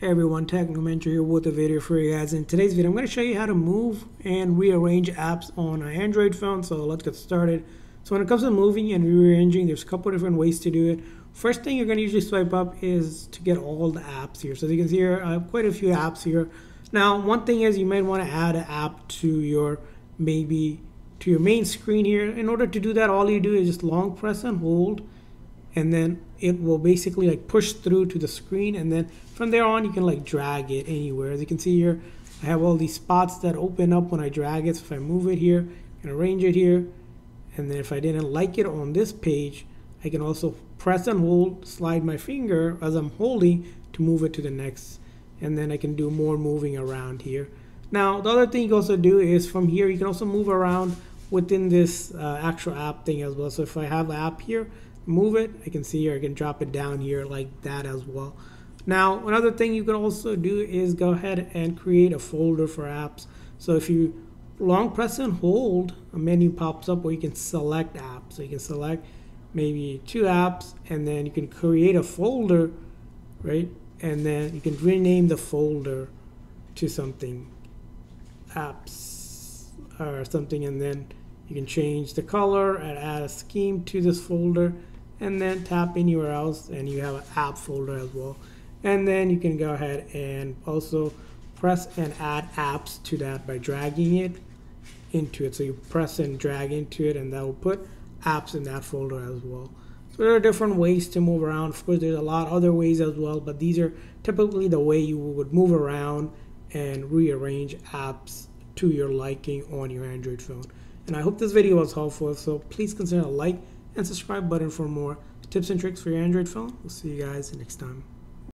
Hey everyone, Technomentary here with a video for you guys. In today's video, I'm going to show you how to move and rearrange apps on an Android phone. So let's get started. So when it comes to moving and rearranging, there's a couple different ways to do it. First thing you're going to usually swipe up is to get all the apps here. So as you can see here, I have quite a few apps here. Now, one thing is you might want to add an app to your maybe to your main screen here. In order to do that, all you do is just long press and hold and then it will basically like push through to the screen and then from there on you can like drag it anywhere. As you can see here I have all these spots that open up when I drag it. So if I move it here and arrange it here and then if I didn't like it on this page I can also press and hold slide my finger as I'm holding to move it to the next and then I can do more moving around here. Now the other thing you can also do is from here you can also move around within this uh, actual app thing as well. So if I have an app here move it, I can see here, I can drop it down here like that as well. Now, another thing you can also do is go ahead and create a folder for apps. So if you long press and hold, a menu pops up where you can select apps. So you can select maybe two apps and then you can create a folder, right? And then you can rename the folder to something apps or something and then you can change the color and add a scheme to this folder and then tap anywhere else and you have an app folder as well. And then you can go ahead and also press and add apps to that by dragging it into it. So you press and drag into it and that will put apps in that folder as well. So there are different ways to move around. Of course there's a lot of other ways as well but these are typically the way you would move around and rearrange apps to your liking on your android phone. And i hope this video was helpful. So please consider a like and subscribe button for more tips and tricks for your Android phone. We'll see you guys next time.